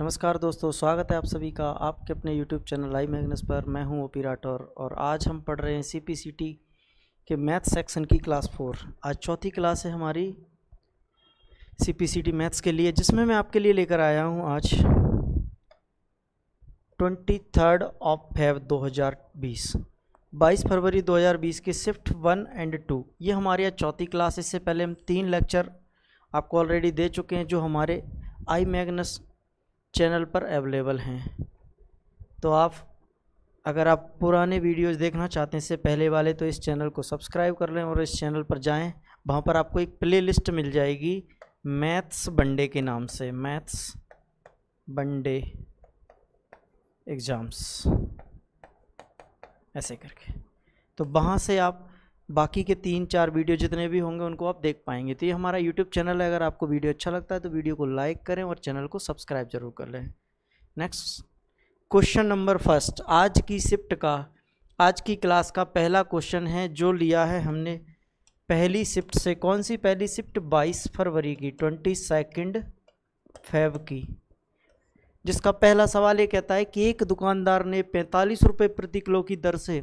नमस्कार दोस्तों, स्वागत है आप सभी का आपके अपने यूट्यूब चैनल आई मैग्नस पर। मैं हूँ ओपी राठौर और आज हम पढ़ रहे हैं सीपीसीटी के मैथ सेक्शन की क्लास फोर। आज चौथी क्लास है हमारी सीपीसीटी मैथ्स के लिए, जिसमें मैं आपके लिए लेकर आया हूँ आज ट्वेंटी थर्ड ऑफ़ फेब 2020 22 फरवरी 2020 की शिफ्ट वन एंड टू ये हमारी आज चौथी क्लास, इससे पहले हम तीन लेक्चर आपको ऑलरेडी दे चुके हैं, जो हमारे आई मैग्नस चैनल पर अवेलेबल हैं। तो आप, अगर आप पुराने वीडियोज़ देखना चाहते हैं इससे पहले वाले तो इस चैनल को सब्सक्राइब कर लें और इस चैनल पर जाएँ। वहाँ पर आपको एक प्ले लिस्ट मिल जाएगी, मैथ्स बंडे के नाम से। मैथ्स बंडे एग्ज़ाम्स। ऐसे करके। तो वहाँ से आप बाकी के तीन चार वीडियो जितने भी होंगे उनको आप देख पाएँगे। तो ये हमारा यूट्यूब चैनल है। अगर आपको वीडियो अच्छा लगता है तो वीडियो को लाइक करें और चैनल को सब्सक्राइब ज़रूर कर लें। नेक्स्ट क्वेश्चन नंबर फ़र्स्ट आज की शिफ्ट का, आज की क्लास का पहला क्वेश्चन है जो लिया है हमने। पहली शिफ्ट से कौन सी? पहली शिफ्ट 22 फरवरी की ट्वेंटी सेकेंड फेब की। जिसका पहला सवाल ये कहता है कि एक दुकानदार ने पैंतालीस रुपये प्रति किलो की दर से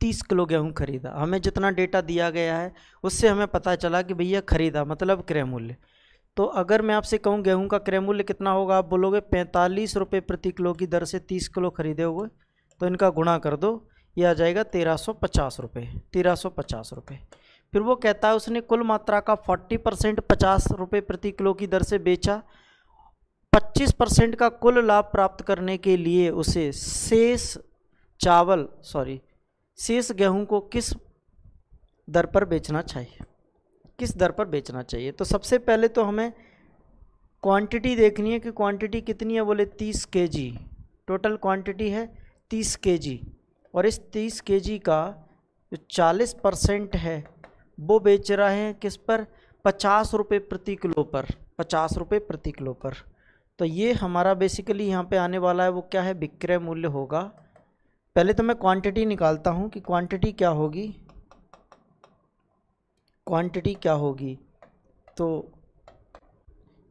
तीस किलो गेहूँ खरीदा। हमें जितना डेटा दिया गया है, उससे हमें पता चला कि भैया खरीदा मतलब क्रय मूल्य। तो अगर मैं आपसे कहूँ गेहूँ का क्रय मूल्य कितना होगा, आप बोलोगे पैंतालीस रुपये प्रति किलो की दर से तीस किलो खरीदे हुए तो इनका गुणा कर दो, ये आ जाएगा तेरह सौ पचास रुपये तेरह सौ पचास रुपये फिर वो कहता है उसने कुल मात्रा का फोर्टी परसेंट पचास रुपये प्रति किलो की दर से बेचा, पच्चीस परसेंट का कुल लाभ प्राप्त करने के लिए उसे शेष चावल सॉरी शेष गेहूँ को किस दर पर बेचना चाहिए? किस दर पर बेचना चाहिए? तो सबसे पहले तो हमें क्वांटिटी देखनी है कि क्वांटिटी कितनी है, बोले तीस के जी टोटल क्वांटिटी है तीस के जी और इस तीस के जी का जो चालीस परसेंट है, वो बेच रहे हैं किस पर? पचास रुपये प्रति किलो पर। पचास रुपये प्रति किलो पर। तो ये हमारा बेसिकली यहाँ पे आने वाला है, वो क्या है? विक्रय मूल्य होगा। पहले तो मैं क्वांटिटी निकालता हूँ कि क्वांटिटी क्या होगी। क्वांटिटी क्या होगी? तो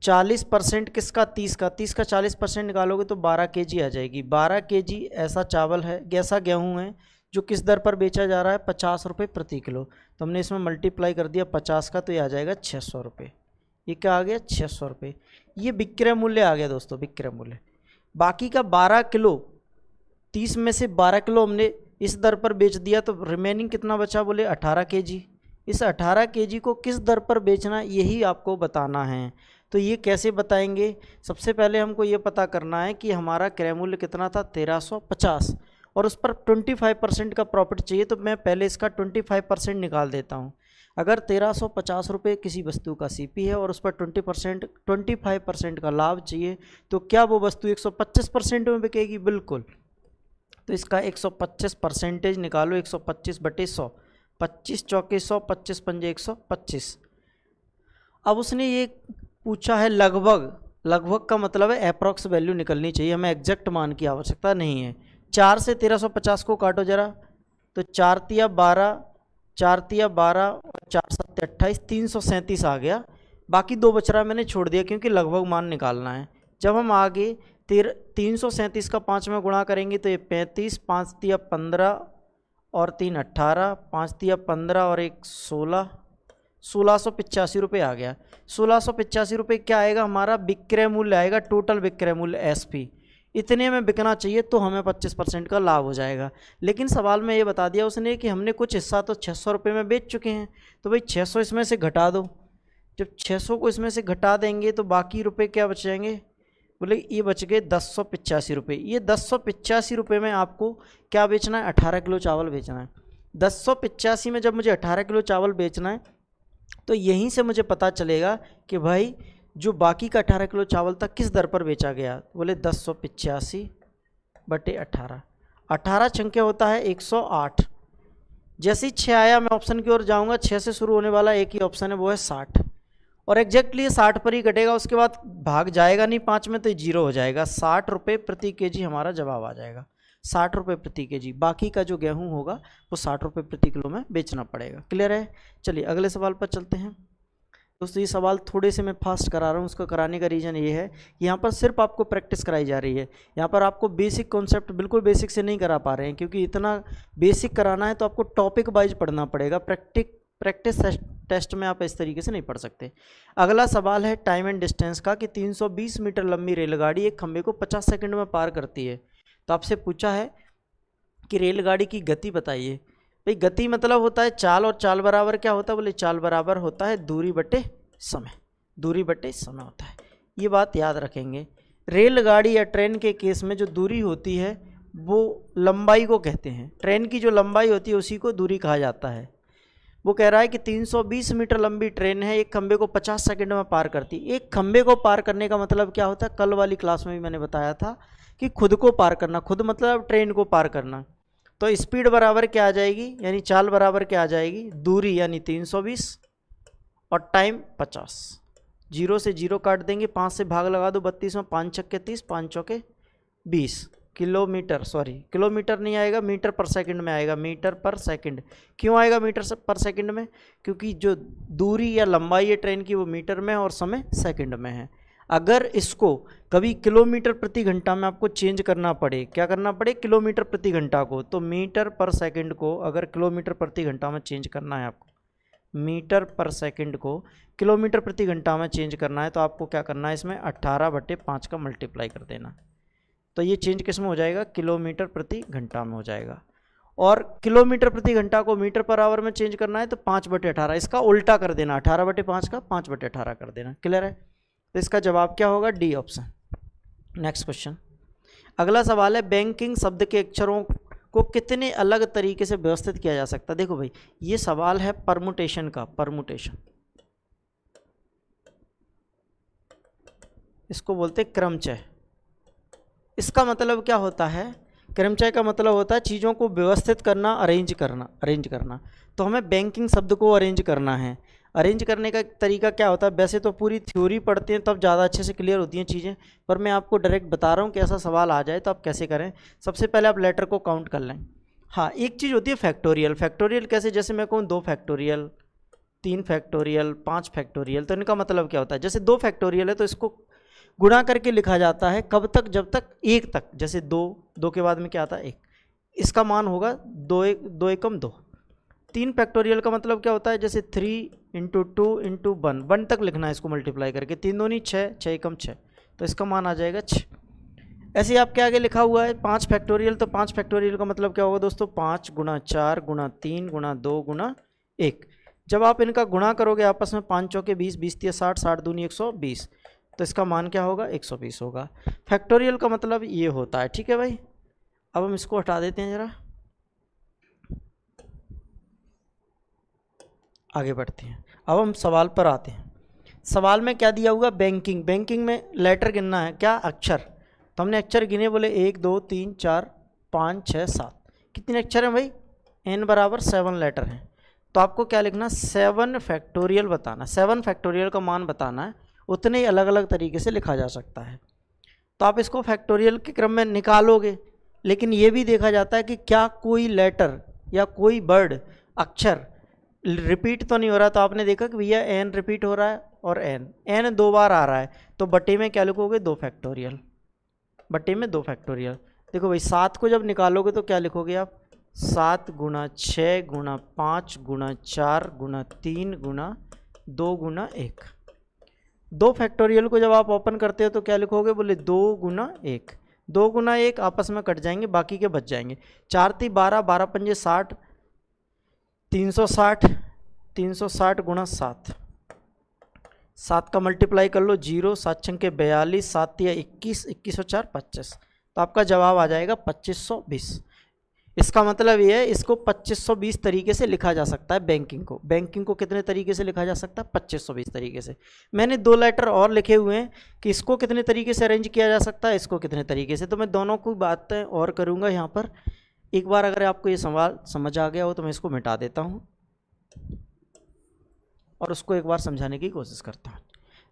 40 परसेंट किसका? 30 का। 30 का 40 परसेंट निकालोगे तो 12 के जी आ जाएगी। 12 के जी ऐसा चावल है, ऐसा गेहूँ है, जो किस दर पर बेचा जा रहा है? पचास रुपये प्रति किलो। तो हमने इसमें मल्टीप्लाई कर दिया पचास का तो ये आ जाएगा छः सौ रुपये ये क्या आ गया? छः सौ रुपये ये विक्रय मूल्य आ गया दोस्तों, विक्रय मूल्य। बाकी का बारह किलो तीस में से बारह किलो हमने इस दर पर बेच दिया तो रिमेनिंग कितना बचा बोले? अठारह के जी इस अठारह के जी को किस दर पर बेचना, यही आपको बताना है। तो ये कैसे बताएँगे? सबसे पहले हमको ये पता करना है कि हमारा क्रय मूल्य कितना था? तेरह सौ पचास। और उस पर ट्वेंटी फाइव परसेंट का प्रॉफिट चाहिए तो मैं पहले इसका ट्वेंटी फाइव परसेंट निकाल देता हूँ। अगर तेरह सौ पचास रुपये किसी वस्तु का सीपी है और उस पर twenty percent twenty five percent का लाभ चाहिए तो क्या वो वस्तु एक सौ पच्चीस परसेंट में बिकेगी? बिल्कुल। तो इसका 125 परसेंटेज निकालो 125 बटे सौ। पच्चीस चौके सौ, पच्चीस पंजे एक सौ पच्चीस। अब उसने ये पूछा है लगभग लगभग का मतलब है अप्रॉक्स वैल्यू निकलनी चाहिए, हमें एग्जैक्ट मान की आवश्यकता नहीं है। चार से तेरह सौ पचास को काटो जरा तो चार तिया बारह, चार तिया बारह और चार सत्तर अट्ठाईस, तीन सौ सैंतीस आ गया। बाकी दो बचरा मैंने छोड़ दिया क्योंकि लगभग मान निकालना है। जब हम आगे तिर, तीन सौ सैंतीस का पाँच में गुणा करेंगे तो ये पैंतीस, पाँच तिया पंद्रह और तीन अट्ठारह, पाँच तिया पंद्रह और एक सोलह सोलह सौ पचासी रुपये आ गया। सोलह सौ पचासी रुपये क्या आएगा? हमारा विक्रय मूल्य आएगा टोटल विक्रय मूल्य एस पी इतने में बिकना चाहिए तो हमें पच्चीस परसेंट का लाभ हो जाएगा। लेकिन सवाल में ये बता दिया उसने कि हमने कुछ हिस्सा तो छः सौ रुपये में बेच चुके हैं तो भाई छः सौ इसमें से घटा दो। जब छः सौ को इसमें से घटा देंगे तो बाकी रुपए क्या बच जाएँगे? बोले, ये बच गए दस सौ पिचासी रुपये ये दस सौ पिचासी रुपये में आपको क्या बेचना है? अठारह किलो चावल बेचना है। दस सौ पिचासी में जब मुझे अठारह किलो चावल बेचना है तो यहीं से मुझे पता चलेगा कि भाई, जो बाकी का अठारह किलो चावल था, किस दर पर बेचा गया? बोले, दस सौ पिचासी बटे अठारह। अठारह संख्या होता है एक सौ आठ। जैसे ही छः आया, मैं ऑप्शन की ओर जाऊँगा छः से शुरू होने वाला एक ही ऑप्शन है, वो है साठ। और एग्जैक्टली साठ पर ही कटेगा, उसके बाद भाग जाएगा नहीं, पाँच में तो ज़ीरो हो जाएगा। साठ रुपये प्रति के जी हमारा जवाब आ जाएगा। साठ रुपये प्रति के जी बाकी का जो गेहूँ होगा, वो साठ रुपये प्रति किलो में बेचना पड़ेगा। क्लियर है? चलिए, अगले सवाल पर चलते हैं। दोस्तों, ये सवाल थोड़े से मैं फास्ट करा रहा हूँ, उसको कराने का रीज़न ये है कि यहाँ पर सिर्फ़ आपको प्रैक्टिस कराई जा रही है। यहाँ पर आपको बेसिक कॉन्सेप्ट बिल्कुल बेसिक से नहीं करा पा रहे हैं, क्योंकि इतना बेसिक कराना है तो आपको टॉपिक वाइज पढ़ना पड़ेगा। प्रैक्टिक प्रैक्टिस टेस्ट में आप इस तरीके से नहीं पढ़ सकते। अगला सवाल है टाइम एंड डिस्टेंस का कि 320 मीटर लंबी रेलगाड़ी एक खंबे को 50 सेकंड में पार करती है। तो आपसे पूछा है कि रेलगाड़ी की गति बताइए। भाई, गति मतलब होता है चाल और चाल बराबर क्या होता है? बोले, चाल बराबर होता है दूरी बटे समय। दूरी बटे समय होता है। ये बात याद रखेंगे। रेलगाड़ी या ट्रेन के केस में जो दूरी होती है, वो लंबाई को कहते हैं। ट्रेन की जो लंबाई होती है, उसी को दूरी कहा जाता है। वो कह रहा है कि 320 मीटर लंबी ट्रेन है, एक खंबे को 50 सेकंड में पार करती एक खंबे को पार करने का मतलब क्या होता है? कल वाली क्लास में भी मैंने बताया था कि खुद को पार करना, खुद मतलब ट्रेन को पार करना। तो स्पीड बराबर क्या आ जाएगी? यानी चाल बराबर क्या आ जाएगी? दूरी यानी 320 और टाइम 50 ज़ीरो से ज़ीरो काट देंगे, पाँच से भाग लगा दो बत्तीस में, पाँच छक्के तीस, पाँच चौके बीस। किलोमीटर सॉरी किलोमीटर नहीं आएगा, मीटर पर सेकंड में आएगा, मीटर पर सेकंड। क्यों आएगा मीटर पर सेकंड में? क्योंकि जो दूरी या लंबाई है ट्रेन की वो मीटर में और समय सेकंड में है। अगर इसको कभी किलोमीटर प्रति घंटा में आपको चेंज करना पड़े, क्या करना पड़े? किलोमीटर प्रति घंटा को। तो मीटर पर सेकंड को अगर किलोमीटर प्रति घंटा में चेंज करना है आपको, मीटर पर सेकंड को किलोमीटर प्रति घंटा में चेंज करना है तो आपको क्या करना है इसमें? अट्ठारह बटे पाँच का मल्टीप्लाई कर देना। तो ये चेंज किसमें हो जाएगा? किलोमीटर प्रति घंटा में हो जाएगा। और किलोमीटर प्रति घंटा को मीटर पर आवर में चेंज करना है तो पाँच बटे अठारह। इसका उल्टा कर देना, अठारह बटे पाँच का पाँच बटे अठारह कर देना। क्लियर है? तो इसका जवाब क्या होगा? डी ऑप्शन नेक्स्ट क्वेश्चन अगला सवाल है बैंकिंग शब्द के अक्षरों को कितने अलग तरीके से व्यवस्थित किया जा सकता है? देखो भाई, ये सवाल है परमुटेशन का परमुटेशन इसको बोलते क्रमचय। इसका मतलब क्या होता है? क्रमचय का मतलब होता है चीज़ों को व्यवस्थित करना अरेंज करना अरेंज करना। तो हमें बैंकिंग शब्द को अरेंज करना है। अरेंज करने का तरीका क्या होता है? वैसे तो पूरी थ्योरी पढ़ते हैं, तब ज़्यादा अच्छे से क्लियर होती हैं चीज़ें, पर मैं आपको डायरेक्ट बता रहा हूँ कि ऐसा सवाल आ जाए तो आप कैसे करें। सबसे पहले आप लेटर को काउंट कर लें। हाँ एक चीज़ होती है फैक्टोरियल फैक्टोरियल कैसे? जैसे मैं कहूँ दो फैक्टोरियल तीन फैक्टोरियल पाँच फैक्टोरियल तो इनका मतलब क्या होता है? जैसे दो फैक्टोरियल है तो इसको गुणा करके लिखा जाता है, कब तक, जब तक, एक तक। जैसे दो दो के बाद में क्या आता है? एक। इसका मान होगा दो एक, दो एकम दो। तीन फैक्टोरियल का मतलब क्या होता है? जैसे three into two into one one तक लिखना है इसको मल्टीप्लाई करके। तीन दोनी छः छः एकम छः तो इसका मान आ जाएगा छः ऐसे आपके आगे लिखा हुआ है, पाँच फैक्टोरियल तो पाँच फैक्टोरियल का मतलब क्या होगा दोस्तों? पाँच गुना चार गुना तीन गुणा दो गुना एक। जब आप इनका गुणा करोगे आपस में पाँच चौके बीस बीस तीस साठ साठ दूनी एक सौ बीस। तो इसका मान क्या होगा? 120 होगा। फैक्टोरियल का मतलब ये होता है। ठीक है भाई? अब हम इसको हटा देते हैं ज़रा। आगे बढ़ते हैं। अब हम सवाल पर आते हैं। सवाल में क्या दिया हुआ? बैंकिंग। बैंकिंग में लेटर गिनना है। क्या? अक्षर। तो हमने अक्षर गिने, बोले एक, दो, तीन, चार, पाँच, छः, सात। कितने अक्षर हैं भाई? एन बराबर सेवन लेटर हैं। तो आपको क्या लिखना? सेवन फैक्टोरियल बताना। सेवन फैक्टोरियल का मान बताना है। उतने ही अलग अलग तरीके से लिखा जा सकता है। तो आप इसको फैक्टोरियल के क्रम में निकालोगे, लेकिन ये भी देखा जाता है कि क्या कोई लेटर या कोई वर्ड अक्षर रिपीट तो नहीं हो रहा। तो आपने देखा कि भैया एन रिपीट हो रहा है और एन एन दो बार आ रहा है। तो बटे में क्या लिखोगे? दो फैक्टोरियल बटे में दो फैक्टोरियल देखो भाई, सात को जब निकालोगे तो क्या लिखोगे आप? सात गुना छः गुणा पाँच गुणा चार गुना तीन गुना दो गुना एक। दो फैक्टोरियल को जब आप ओपन करते हो तो क्या लिखोगे? बोले दो गुना एक। दो गुना एक आपस में कट जाएँगे, बाकी के बच जाएँगे। चार ती बारह बारह पंजे साठ, तीन सौ साठ, तीन सौ साठ गुना सात। सात का मल्टीप्लाई कर लो, ज़ीरो, सात छंग के बयालीस, सात या इक्कीस इक्कीस सौ चार, पच्चीस। तो आपका जवाब आ जाएगा पच्चीस सौ बीस। इसका मतलब ये है, इसको 2520 तरीके से लिखा जा सकता है बैंकिंग को। बैंकिंग को कितने तरीके से लिखा जा सकता है? 2520 तरीके से। मैंने दो लेटर और लिखे हुए हैं कि इसको कितने तरीके से अरेंज किया जा सकता है, इसको कितने तरीके से। तो मैं दोनों को बातें और करूँगा यहाँ पर। एक बार अगर आपको ये सवाल समझ आ गया हो तो मैं इसको मिटा देता हूँ। और उसको एक बार समझाने की कोशिश करता हूँ।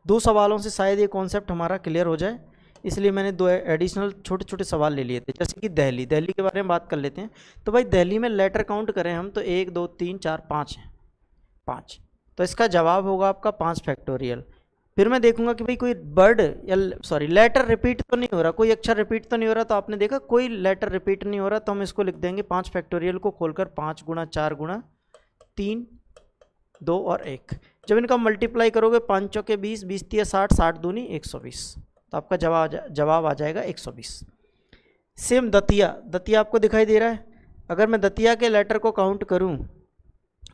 दो सवालों से शायद ये कॉन्सेप्ट हमारा क्लियर हो जाए। इसलिए मैंने दो एडिशनल छोटे छोटे सवाल ले लिए थे, जैसे कि दिल्ली दिल्ली के बारे में बात कर लेते हैं। तो भाई दिल्ली में लेटर काउंट करें हम तो एक, दो, तीन, चार, पाँच हैं। पाँच। तो इसका जवाब होगा आपका पाँच फैक्टोरियल फिर मैं देखूँगा कि भाई कोई वर्ड या सॉरी लेटर रिपीट तो नहीं हो रहा। कोई अक्षर रिपीट तो नहीं हो रहा तो आपने देखा कोई लेटर रिपीट नहीं हो रहा तो हम इसको लिख देंगे पाँच फैक्टोरियल को खोलकर पाँच गुणा चार गुणा तीन, दो और एक। जब इनका मल्टीप्लाई करोगे, पाँच चौके बीस बीस तीस साठ साठ दूनी, एक सौ बीस। तो आपका जवाब जवाब आ जाएगा एक सौ बीस। सेम दतिया। दतिया आपको दिखाई दे रहा है। अगर मैं दतिया के लेटर को काउंट करूँ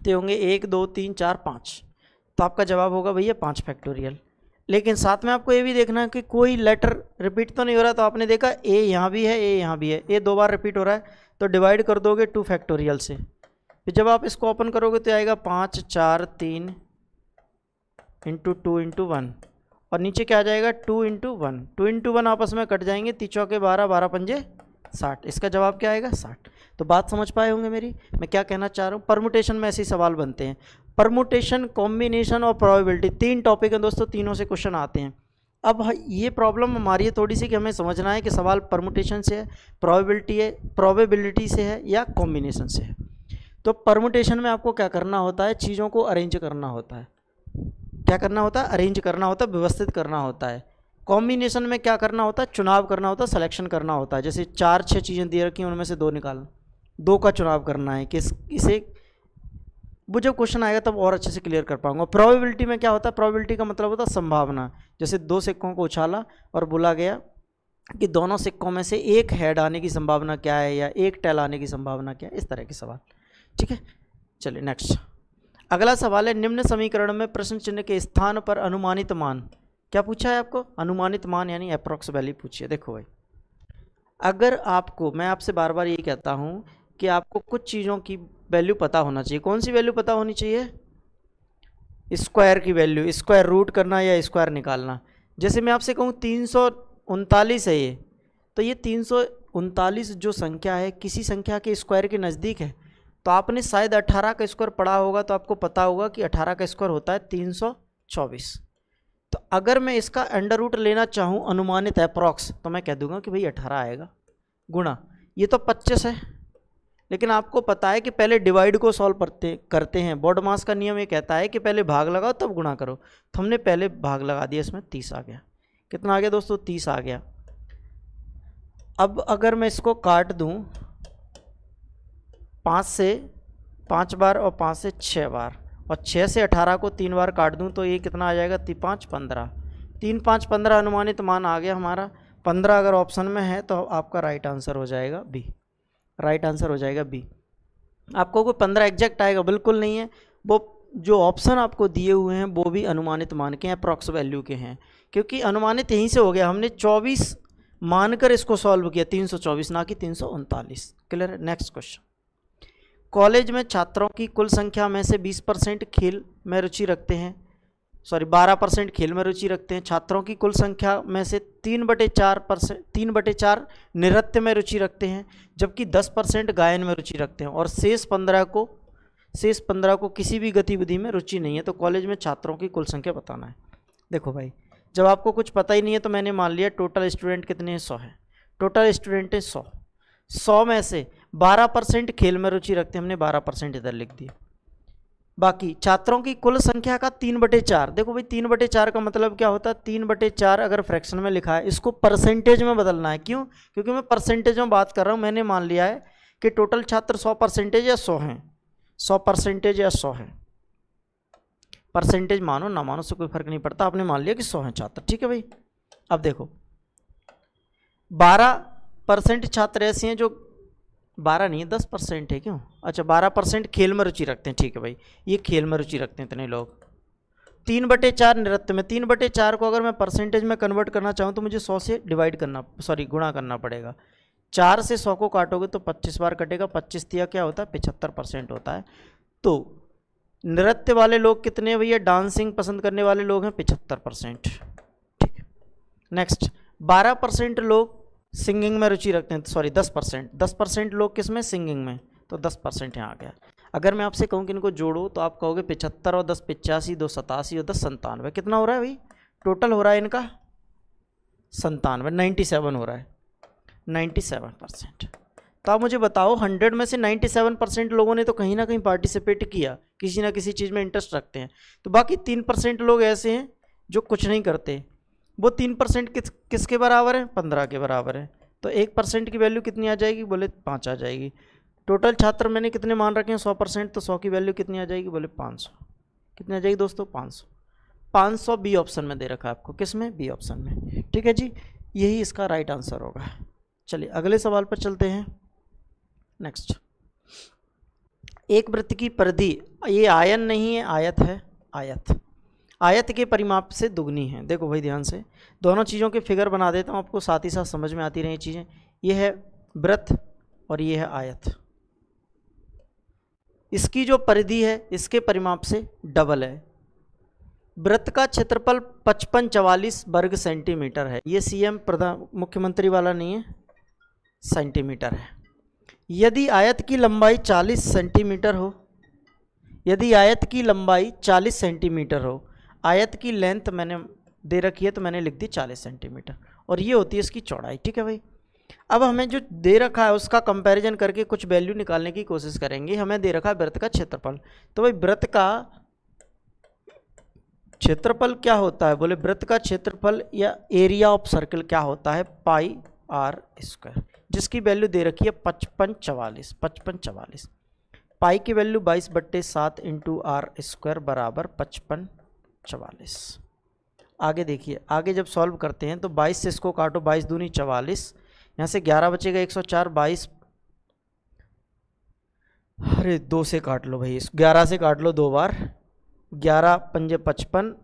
तो होंगे एक, दो, तीन, चार, पाँच। तो आपका जवाब होगा भैया पाँच फैक्टोरियल लेकिन साथ में आपको ये भी देखना है कि कोई लेटर रिपीट तो नहीं हो रहा तो आपने देखा ए यहाँ भी है ए यहाँ भी है। ए दो बार रिपीट हो रहा है तो डिवाइड कर दोगे टू फैक्टोरियल से। फिर जब आप इसको ओपन करोगे तो आएगा पाँच, चार, तीन इंटू टू इंटू वन और नीचे क्या आ जाएगा? Two into one. Two into one आपस में कट जाएँगे। तीचौ के बारह बारह पंजे साठ। इसका जवाब क्या आएगा? साठ। तो बात समझ पाए होंगे मेरी? मैं क्या कहना चाह रहा हूँ? परमुटेशन में ऐसे सवाल बनते हैं। परमुटेशन कॉम्बिनेशन और प्रोबेबिलिटी तीन टॉपिक हैं दोस्तों। तीनों से क्वेश्चन आते हैं। अब ये प्रॉब्लम हमारी है थोड़ी सी कि हमें समझना है कि सवाल परमुटेशन से है प्रोबेबिलिटी है प्रोबेबिलिटी से है या कॉम्बिनेशन से है। तो परमुटेशन में आपको क्या करना होता है? चीज़ों को अरेंज करना होता है। क्या करना होता है? अरेंज करना होता है, व्यवस्थित करना होता है। कॉम्बिनेशन में क्या करना होता है? चुनाव करना होता है सिलेक्शन करना होता है। जैसे चार छः चीज़ें दे रखी हैं, उनमें से दो निकालना। दो का चुनाव करना है, किस, इसे वो जब क्वेश्चन आएगा तब और अच्छे से क्लियर कर पाऊँगा। प्रोबेबिलिटी में क्या होता है? प्रोबेबिलिटी का मतलब होता है संभावना। जैसे दो सिक्कों को उछाला और बोला गया कि दोनों सिक्कों में से एक हेड आने की संभावना क्या है या एक टेल आने की संभावना क्या है? इस तरह के सवाल। ठीक है? चलिए नेक्स्ट अगला सवाल है निम्न समीकरण में प्रश्न चिन्ह के स्थान पर अनुमानित मान। क्या पूछा है आपको? अनुमानित मान यानी अप्रोक्स वैल्यू पूछिए। देखो भाई। अगर आपको, मैं आपसे बार बार ये कहता हूँ कि आपको कुछ चीज़ों की वैल्यू पता होना चाहिए। कौन सी वैल्यू पता होनी चाहिए? स्क्वायर की वैल्यू स्क्वायर रूट करना या स्क्वायर निकालना। जैसे मैं आपसे कहूँ तीन सौ उनतालीस है ये तो ये तीन सौ उनतालीस जो संख्या है, किसी संख्या के स्क्वायर के नज़दीक है। तो आपने शायद अठारह का स्क्वायर पढ़ा होगा तो आपको पता होगा कि अठारह का स्क्वायर होता है तीन सौ चौबीस। तो अगर मैं इसका अंडर रूट लेना चाहूँ अनुमानित अप्रॉक्स तो मैं कह दूँगा कि भाई अठारह आएगा। गुणा, ये तो पच्चीस है। लेकिन आपको पता है कि पहले डिवाइड को सॉल्व करते करते हैं। बॉड मास का नियम ये कहता है कि पहले भाग लगाओ, तब गुणा करो। तो हमने पहले भाग लगा दिया, इसमें तीस आ गया। कितना आ गया दोस्तों? तीस आ गया। अब अगर मैं इसको काट दूँ पाँच से पाँच बार और पाँच से छः बार। और छः से अठारह को तीन बार काट दूँ तो ये कितना आ जाएगा? ती पाँच पंद्रह। तीन पाँच पंद्रह अनुमानित मान आ गया हमारा। पंद्रह अगर ऑप्शन में है तो आपका राइट आंसर हो जाएगा बी। राइट आंसर हो जाएगा बी। आपको कोई पंद्रह एग्जैक्ट आएगा? बिल्कुल नहीं है। वो जो ऑप्शन आपको दिए हुए हैं, वो भी अनुमानित मान के हैं, अप्रॉक्स वैल्यू के हैं। क्योंकि अनुमानित यहीं से हो गया। हमने चौबीस मानकर इसको सॉल्व किया, तीन सौ चौबीस, ना कि तीन सौ उनतालीस। Clear next question. कॉलेज में छात्रों की कुल संख्या में से 20 परसेंट खेल में रुचि रखते हैं। सॉरी 12 परसेंट खेल में रुचि रखते हैं। छात्रों की कुल संख्या में से तीन बटे चार परसेंट तीन बटे चार नृत्य में रुचि रखते हैं, जबकि 10 परसेंट गायन में रुचि रखते हैं। और शेष पंद्रह को, शेष पंद्रह को किसी भी गतिविधि में रुचि नहीं है तो कॉलेज में छात्रों की कुल संख्या बताना है। देखो भाई, जब आपको कुछ पता ही नहीं है तो मैंने मान लिया, टोटल स्टूडेंट कितने हैं? सौ है। टोटल स्टूडेंट है सौ। सौ में से बारह परसेंट खेल में रुचि रखते हमने बारह परसेंट इधर लिख दिया। बाकी छात्रों की कुल संख्या का तीन बटे चार। देखो भाई, तीन बटे चार का मतलब क्या होता है? तीन बटे चार अगर फ्रैक्शन में लिखा है, इसको परसेंटेज में बदलना है। क्यों? क्योंकि मैं परसेंटेज में बात कर रहा हूँ, मैंने मान लिया है कि टोटल छात्र सौ परसेंटेज या सौ हैं। सौ परसेंटेज या सौ हैं। परसेंटेज मानो, ना मानो से कोई फ़र्क नहीं पड़ता। आपने मान लिया कि सौ हैं छात्र। ठीक है भाई? अब देखो, बारह परसेंट छात्र ऐसे हैं जो बारह नहीं, दस परसेंट है क्यों? अच्छा बारह परसेंट खेल में रुचि रखते हैं, ठीक है भाई। ये खेल में रुचि रखते हैं इतने लोग। तीन बटे चार नृत्य में, तीन बटे चार को अगर मैं परसेंटेज में कन्वर्ट करना चाहूँ तो मुझे सौ से डिवाइड करना सॉरी गुणा करना पड़ेगा। चार से सौ को काटोगे तो पच्चीस बार कटेगा, पच्चीस दिया क्या होता है? पिछहत्तर परसेंट होता है। तो नृत्य वाले लोग कितने भैया? डांसिंग पसंद करने वाले लोग हैं पिछहत्तर परसेंट। ठीक नेक्स्ट बारह परसेंट लोग सिंगिंग में रुचि रखते हैं सॉरी दस परसेंट। दस परसेंट लोग किसमें सिंगिंग में। तो दस परसेंट यहाँ आ गया। अगर मैं आपसे कहूँ कि इनको जोड़ो तो आप कहोगे पिछहत्तर और दस पिचासी, दो सतासी और दस संतानवे। कितना हो रहा है भाई? टोटल हो रहा है इनका? संतानवे नाइन्टी सेवन हो रहा है। नाइन्टी सेवन परसेंट तो आप मुझे बताओ हंड्रेड में से नाइन्टी सेवन परसेंट लोगों ने तो कहीं ना कहीं पार्टिसिपेट किया, किसी ना किसी चीज़ में इंटरेस्ट रखते हैं। तो बाकी तीन परसेंट लोग ऐसे हैं, जो कुछ नहीं करते। वो तीन परसेंट किस, किसके बराबर है? पंद्रह के बराबर है। तो एक परसेंट की वैल्यू कितनी आ जाएगी? बोले पाँच आ जाएगी। टोटल छात्र मैंने कितने मान रखे हैं? सौ परसेंट तो सौ की वैल्यू कितनी आ जाएगी? बोले पाँच सौ। कितनी आ जाएगी दोस्तों? पाँच सौ। पाँच सौ बी ऑप्शन में दे रखा है आपको। किसमें? बी ऑप्शन में। ठीक है जी? यही इसका राइट आंसर होगा। चलिए, अगले सवाल पर चलते हैं। नेक्स्ट एक वृत्त की परिधि, ये आयन नहीं है, आयत है, आयत। आयत के परिमाप से दुगनी है। देखो भाई ध्यान से। दोनों चीज़ों के फिगर बना देता हूँ आपको, साथ ही साथ समझ में आती रही चीज़ें। ये है व्रत और ये है आयत। इसकी जो परिधि है, इसके परिमाप से डबल है। व्रत का क्षेत्रफल पचपन चवालीस वर्ग सेंटीमीटर है। ये सीएम प्रधान, मुख्यमंत्री वाला नहीं है, सेंटीमीटर है। यदि आयत की लंबाई 40 सेंटीमीटर हो, यदि आयत की लंबाई 40 सेंटीमीटर हो आयत की लेंथ मैंने दे रखी है तो मैंने लिख दी 40 सेंटीमीटर। और ये होती है इसकी चौड़ाई, ठीक है भाई? अब हमें जो दे रखा है उसका कंपैरिजन करके कुछ वैल्यू निकालने की कोशिश करेंगे। हमें दे रखा है व्रत का क्षेत्रफल। तो भाई व्रत का क्षेत्रफल क्या होता है? बोले व्रत का क्षेत्रफल या एरिया ऑफ़ सर्कल क्या होता है? पाई आर स्क्वायर जिसकी वैल्यू दे रखी है पचपन चवालीस पचपन चवालीस। पाई की वैल्यू बाईस बट्टे सात इंटू आर स्क्वायर बराबर पचपन चवालीस। आगे देखिए, आगे जब सॉल्व करते हैं तो बाईस से इसको काटो, बाईस दूनी चवालीस। यहाँ से ग्यारह बचेगा, एक सौ चार, बाईस। अरे, दो से काट लो भाई, ग्यारह से काट लो दो बार। ग्यारह पंजे पचपन,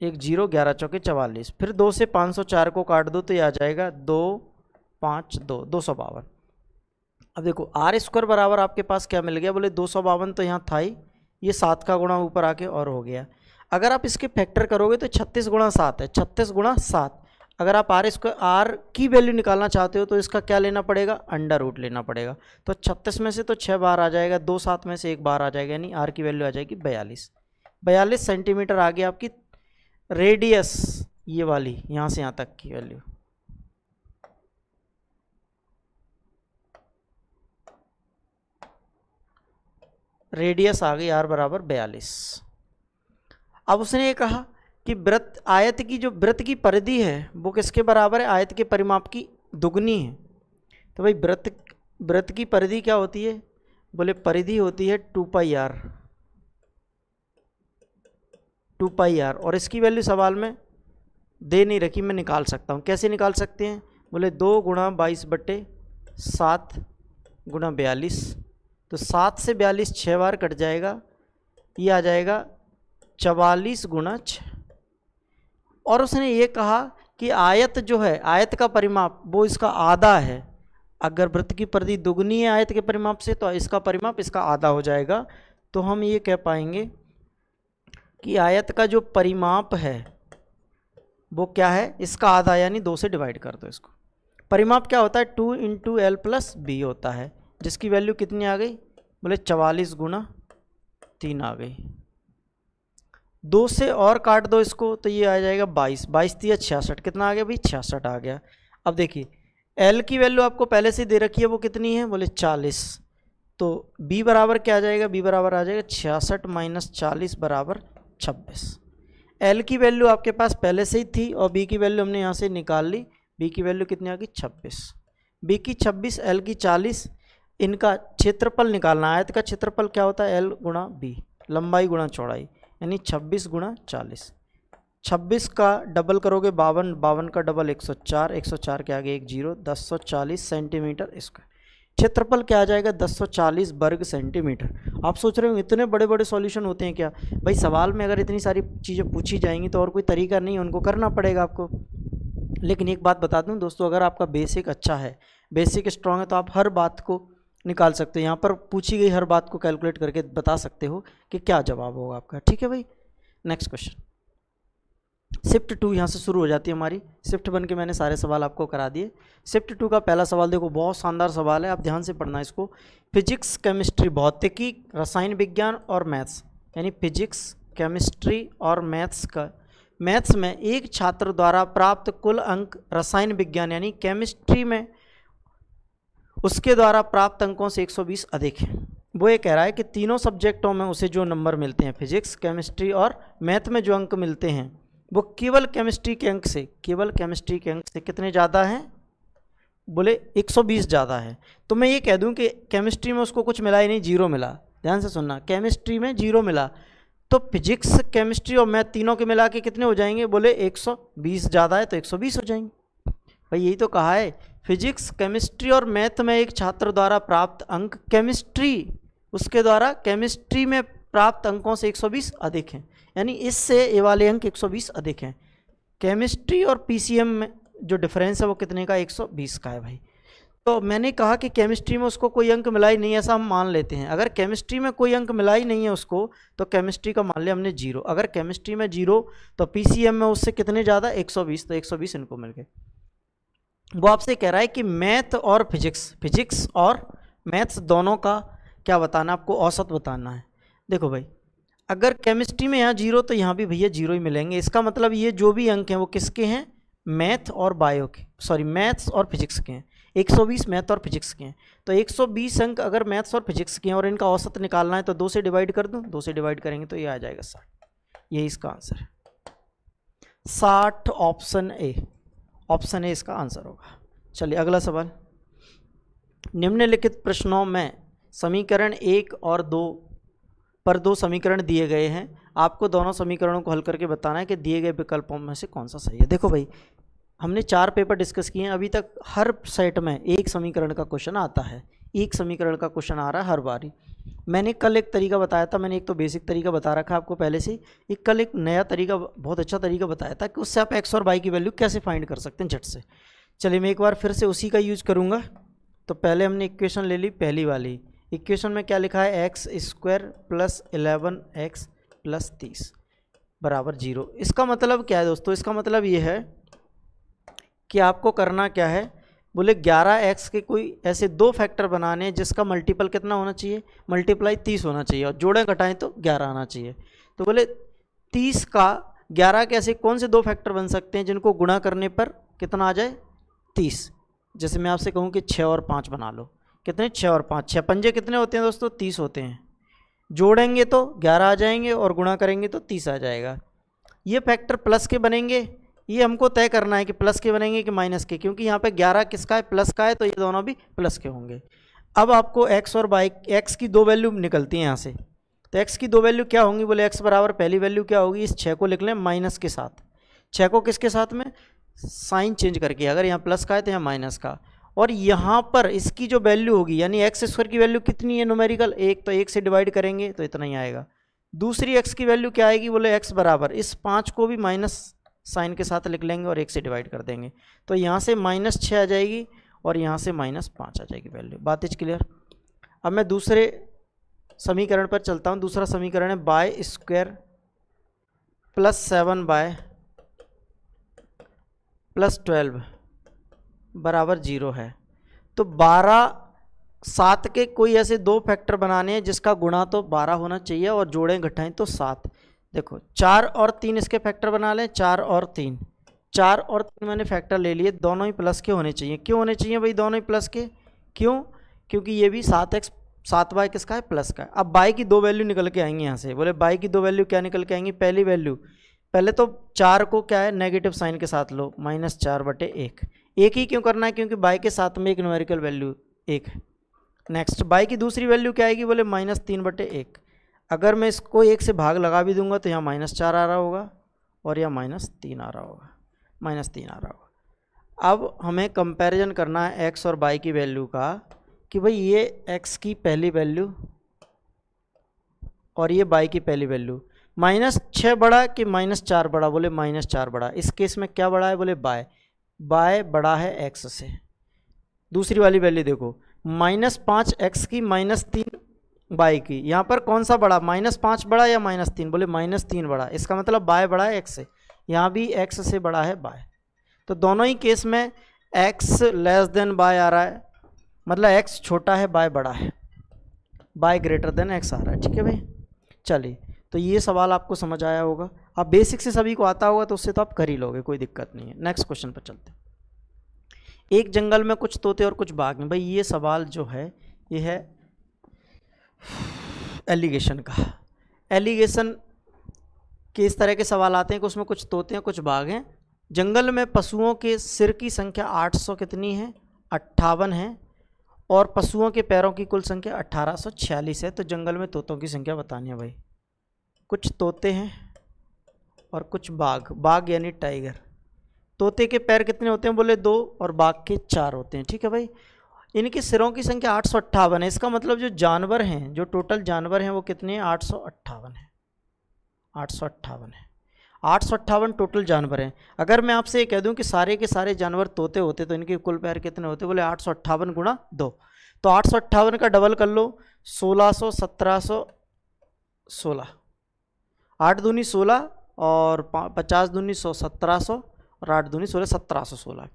एक ज़ीरो, ग्यारह चौके चवालीस। फिर दो से पाँच सौ चार को काट दो तो ये आ जाएगा दो, पाँच, दो दो सौ बावन। अब देखो, आर स्क्वायर बराबर आपके पास क्या मिल गया? बोले दो सौ बावन तो यहाँ था ही, ये सात का गुणा ऊपर आके और हो गया। अगर आप इसके फैक्टर करोगे तो छत्तीस गुणा सात है, छत्तीस गुणा सात। अगर आप आर इसको आर की वैल्यू निकालना चाहते हो तो इसका क्या लेना पड़ेगा? अंडर रूट लेना पड़ेगा। तो छत्तीस में से तो छः बार आ जाएगा, दो सात में से एक बार आ जाएगा, यानी आर की वैल्यू आ जाएगी बयालीस। बयालीस सेंटीमीटर आ गया आपकी रेडियस ये वाली, यहाँ से यहाँ तक की वैल्यू रेडियस आ गई आर बराबर बयालीस। अब उसने ये कहा कि व्रत, आयत की जो व्रत की परिधि है, वो किसके बराबर है? आयत के परिमाप की दुगनी है। तो भाई व्रत व्रत की परिधि क्या होती है? बोले, परिधि होती है two pi r. Two pi r. और इसकी वैल्यू सवाल में दे नहीं रखी, मैं निकाल सकता हूँ। कैसे निकाल सकते हैं? बोले, दो गुणा बाईस बट्टे सात गुणा बयालीस। तो सात से बयालीस छः बार कट जाएगा, ये आ जाएगा चवालीस गुणा छ। और उसने ये कहा कि आयत जो है, आयत का परिमाप, वो इसका आधा है। अगर वृत्त की परिधि दुगनी है आयत के परिमाप से तो इसका परिमाप इसका आधा हो जाएगा। तो हम ये कह पाएँगे कि आयत का जो परिमाप है, वो क्या है? इसका आधा यानी दो से डिवाइड कर दो इसको। परिमाप क्या होता है? Two into l plus b होता है। जिसकी वैल्यू कितनी आ गई? बोले चवालीस गुना तीन आ गई। दो से और काट दो इसको तो ये आ जाएगा बाईस। बाईस दिया छियासठ, कितना आ गया भाई? छियासठ आ गया। अब देखिए एल की वैल्यू आपको पहले से दे रखी है, वो कितनी है? बोले चालीस। तो बी बराबर क्या आ जाएगा? बी बराबर आ जाएगा छियासठ माइनस चालीस बराबर छब्बीस। एल की वैल्यू आपके पास पहले से ही थी और बी की वैल्यू हमने यहाँ से निकाल ली। बी की वैल्यू कितनी आ गई? छब्बीस। बी की छब्बीस एल की चालीस, इनका क्षेत्रफल निकालना आयत का क्षेत्रफल क्या होता है? एल गुणा बी लंबाई गुणा चौड़ाई। यानी छब्बीस गुणा चालीस। छब्बीस का डबल करोगे बावन बावन का डबल एक सौ चार, एक सौ चार के आगे एक ज़ीरो, दस सौ चालीस सेंटीमीटर स्क्वायर क्षेत्रफल क्या आ जाएगा? दस सौ चालीस वर्ग सेंटीमीटर आप सोच रहे हो इतने बड़े बड़े सॉल्यूशन होते हैं क्या? भाई सवाल में अगर इतनी सारी चीज़ें पूछी जाएँगी तो और कोई तरीका नहीं उनको करना पड़ेगा आपको। लेकिन एक बात बता दूँ दोस्तों, अगर आपका बेसिक अच्छा है बेसिक स्ट्रांग है तो आप हर बात को निकाल सकते हो। यहाँ पर पूछी गई हर बात को कैलकुलेट करके बता सकते हो कि क्या जवाब होगा आपका। ठीक है भाई? नेक्स्ट क्वेश्चन शिफ्ट टू यहाँ से शुरू हो जाती है हमारी। शिफ्ट बन के मैंने सारे सवाल आपको करा दिए। शिफ्ट टू का पहला सवाल देखो, बहुत शानदार सवाल है। आप ध्यान से पढ़ना इसको। फिजिक्स केमिस्ट्री भौतिकी, रसायन विज्ञान और मैथ्स यानी फिजिक्स केमिस्ट्री और मैथ्स का। मैथ्स में एक छात्र द्वारा प्राप्त कुल अंक रसायन विज्ञान, यानी केमिस्ट्री में उसके द्वारा प्राप्त अंकों से 120 अधिक है। वो ये कह रहा है कि तीनों सब्जेक्टों में उसे जो नंबर मिलते हैं, फिजिक्स, केमिस्ट्री और मैथ में जो अंक मिलते हैं, वो केवल केमिस्ट्री के अंक से, केवल केमिस्ट्री के अंक से कितने ज़्यादा हैं? बोले 120 ज़्यादा है। तो मैं ये कह दूँ कि केमिस्ट्री में उसको कुछ मिला ही नहीं, ज़ीरो मिला। ध्यान से सुनना, केमिस्ट्री में ज़ीरो मिला। तो फिजिक्स, केमिस्ट्री और मैथ तीनों के मिला के कितने हो जाएँगे? बोले 120 ज़्यादा है तो 120 हो जाएँगे। भाई यही तो कहा है फिजिक्स, केमिस्ट्री और मैथ में एक छात्र द्वारा प्राप्त अंक, केमिस्ट्री, उसके द्वारा केमिस्ट्री में प्राप्त अंकों से 120 अधिक हैं। यानी इससे ये वाले अंक 120 अधिक हैं। केमिस्ट्री और पीसीएम में जो डिफरेंस है वो कितने का? 120 का है भाई। तो मैंने कहा कि केमिस्ट्री में उसको कोई अंक मिला ही नहीं, ऐसा हम मान लेते हैं। अगर केमिस्ट्री में कोई अंक मिला ही नहीं है उसको तो केमिस्ट्री का मान लिया हमने ज़ीरो। अगर केमिस्ट्री में ज़ीरो तो पीसीएम में उससे कितने ज़्यादा? 120 तो 120 इनको मिल गए। वो आपसे कह रहा है कि मैथ और फिजिक्स फिजिक्स और मैथ्स दोनों का क्या बताना आपको औसत बताना है। देखो भाई, अगर केमिस्ट्री में यहाँ ज़ीरो तो यहाँ भी भैया ज़ीरो ही मिलेंगे। इसका मतलब ये जो भी अंक हैं, वो किसके हैं? मैथ और बायो के, सॉरी, मैथ्स और फिजिक्स के हैं। 120 मैथ और फिजिक्स के हैं। तो 120 अंक अगर मैथ्स और फिजिक्स के हैं और इनका औसत निकालना है तो दो से डिवाइड कर दूँ? दो से डिवाइड करेंगे तो ये आ जाएगा साठ। यही इसका आंसर है। साठ ऑप्शन ए। ऑप्शन ए इसका आंसर होगा। चलिए अगला सवाल। निम्नलिखित प्रश्नों में समीकरण एक और दो पर दो समीकरण दिए गए हैं। आपको दोनों समीकरणों को हल करके बताना है कि दिए गए विकल्पों में से कौन सा सही है। देखो भाई, हमने चार पेपर डिस्कस किए हैं। अभी तक हर सेट में एक समीकरण का क्वेश्चन आता है। एक समीकरण का क्वेश्चन आ रहा है हर बारी। मैंने कल एक तरीका बताया था, मैंने एक तो बेसिक तरीका बता रखा आपको पहले से एक कल एक नया तरीका, बहुत अच्छा तरीका बताया था कि उससे आप एक्स और वाई की वैल्यू कैसे फाइंड कर सकते हैं झट से। चलिए मैं एक बार फिर से उसी का यूज़ करूँगा। तो पहले हमने इक्वेशन ले ली पहली वाली। इक्वेशन में क्या लिखा है? X square plus eleven x plus तीस बराबर ज़ीरो इसका मतलब क्या है दोस्तों? इसका मतलब ये है कि आपको करना क्या है? बोले 11 एक्स के कोई ऐसे दो फैक्टर बनाने हैं जिसका मल्टीपल कितना होना चाहिए? मल्टीप्लाई 30 होना चाहिए और जोड़ें घटाएँ तो 11 आना चाहिए। तो बोले 30 का 11 के ऐसे कौन से दो फैक्टर बन सकते हैं जिनको गुणा करने पर कितना आ जाए? 30 जैसे मैं आपसे कहूँ कि छः और पाँच बना लो। कितने? छः और पाँच। छः पंजे कितने होते हैं दोस्तों? तीस होते हैं। जोड़ेंगे तो ग्यारह आ जाएँगे और गुणा करेंगे तो तीस आ जाएगा। ये फैक्टर प्लस के बनेंगे। ये हमको तय करना है कि प्लस के बनेंगे कि माइनस के, क्योंकि यहाँ पे ग्यारह किसका है? प्लस का है तो ये दोनों भी प्लस के होंगे। अब आपको एक्स और बाई एक्स की दो वैल्यू निकलती हैं यहाँ से। तो एक्स की दो वैल्यू क्या होंगी? बोले एक्स बराबर, पहली वैल्यू क्या होगी? इस छः को लिख लें माइनस के साथ। छः को किसके साथ में? साइन चेंज करके, अगर यहाँ प्लस का है तो यहाँ माइनस का। और यहाँ पर इसकी जो वैल्यू होगी, यानी एक्स स्क्वायर की वैल्यू कितनी है नोमेरिकल एक तो एक से डिवाइड करेंगे तो इतना ही आएगा। दूसरी एक्स की वैल्यू क्या आएगी? बोले एक्स बराबर। इस पाँच को भी माइनस साइन के साथ लिख लेंगे और एक से डिवाइड कर देंगे। तो यहाँ से माइनस छः आ जाएगी और यहाँ से माइनस पाँच आ जाएगी वैल्यू। बात इज़ क्लियर? अब मैं दूसरे समीकरण पर चलता हूँ। दूसरा समीकरण है y square plus seven y plus twelve बराबर ज़ीरो है। तो बारह सात के कोई ऐसे दो फैक्टर बनाने हैं जिसका गुणा तो बारह होना चाहिए और जोड़ें घटाएँ तो सात। देखो, चार और तीन इसके फैक्टर बना लें, चार और तीन। चार और तीन मैंने फैक्टर ले लिए, दोनों ही प्लस के होने चाहिए। क्यों होने चाहिए भाई दोनों ही प्लस के? क्यों? क्योंकि ये भी सात एक्स सात बाई किसका है? प्लस का है। अब बाई की दो वैल्यू निकल के आएँगी यहाँ से। बोले बाई की दो वैल्यू क्या निकल के आएँगी? पहली वैल्यू पहले तो चार को क्या है? नेगेटिव साइन के साथ लो। माइनस चार बटे एक। एक ही क्यों करना है? क्योंकि बाई के साथ में एक न्यूमेरिकल वैल्यू एक है। नेक्स्ट बाई की दूसरी वैल्यू क्या आएगी? बोले माइनस तीन बटे एक। अगर मैं इसको एक से भाग लगा भी दूँगा तो यहाँ माइनस चार आ रहा होगा और यहाँ माइनस तीन आ रहा होगा। माइनस तीन आ रहा होगा। अब हमें कंपैरिजन करना है एक्स और बाई की वैल्यू का कि भाई ये एक्स की पहली वैल्यू और ये बाई की पहली वैल्यू माइनस छः बड़ा कि माइनस चार बड़ा? बोले माइनस चार बड़ा। इस केस में क्या बड़ा है? बोले बाय बाय बड़ा है एक्स से। दूसरी वाली वैल्यू देखो। माइनस पाँच एक्स की माइनस तीन बाई की। यहाँ पर कौन सा बड़ा? माइनस पाँच बड़ा या माइनस तीन? बोले माइनस तीन बड़ा। इसका मतलब बाय बड़ा है एक्स से। यहाँ भी एक्स से बड़ा है बाय। तो दोनों ही केस में एक्स लेस देन बाय आ रहा है। मतलब एक्स छोटा है, बाय बड़ा है। बाय ग्रेटर देन एक्स आ रहा है। ठीक है भाई? चलिए तो ये सवाल आपको समझ आया होगा। आप बेसिक से सभी को आता होगा तो उससे तो आप कर ही लोगे, कोई दिक्कत नहीं है। नेक्स्ट क्वेश्चन पर चलते एक जंगल में कुछ तोते और कुछ बाघ हैं। भाई, ये सवाल जो है, ये है एलिगेशन का। एलिगेशन के इस तरह के सवाल आते हैं कि उसमें कुछ तोते हैं, कुछ बाघ हैं? जंगल में पशुओं के सिर की संख्या 800 कितनी है? अट्ठावन है। और पशुओं के पैरों की कुल संख्या अट्ठारह है। तो जंगल में तोतों की संख्या बतानी है भाई। कुछ तोते हैं और कुछ बाघ। बाघ यानी टाइगर। तोते के पैर कितने होते हैं बोले? दो और बाघ के चार होते हैं। ठीक है भाई? इनके सिरों की संख्या आठ सौ अट्ठावन है। इसका मतलब जो जानवर हैं, जो टोटल जानवर हैं, वो कितने हैं? आठ सौ अट्ठावन है। आठ सौ अट्ठावन है। आठ सौ अट्ठावन टोटल जानवर हैं। अगर मैं आपसे ये कह दूँ कि सारे के सारे जानवर तोते होते तो इनके कुल पैर कितने होते? बोले आठ सौ अट्ठावन गुणा दो। तो आठ सौ अट्ठावन का डबल कर लो, सोलह सौ, सत्रह सौ, सोलह। आठ दूनी सोलह और पचास दूनी सौ, सत्रह सौ और आठ दूनी सोलह, सत्रह सौ सोलह।